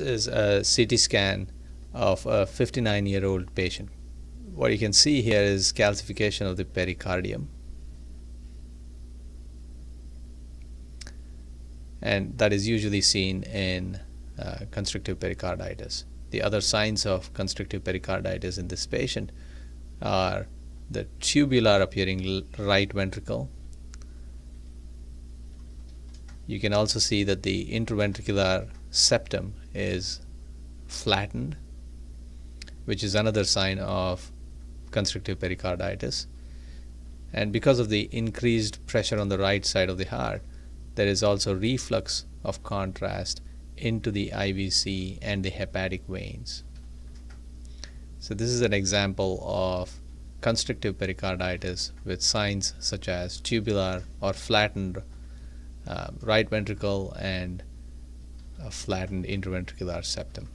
is a CT scan of a 59 year old patient. What you can see here is calcification of the pericardium. And that is usually seen in uh, constrictive pericarditis. The other signs of constrictive pericarditis in this patient are the tubular appearing right ventricle. You can also see that the interventricular septum is flattened, which is another sign of constrictive pericarditis. And because of the increased pressure on the right side of the heart, there is also reflux of contrast into the IVC and the hepatic veins. So this is an example of constrictive pericarditis with signs such as tubular or flattened uh, right ventricle and flattened interventricular septum.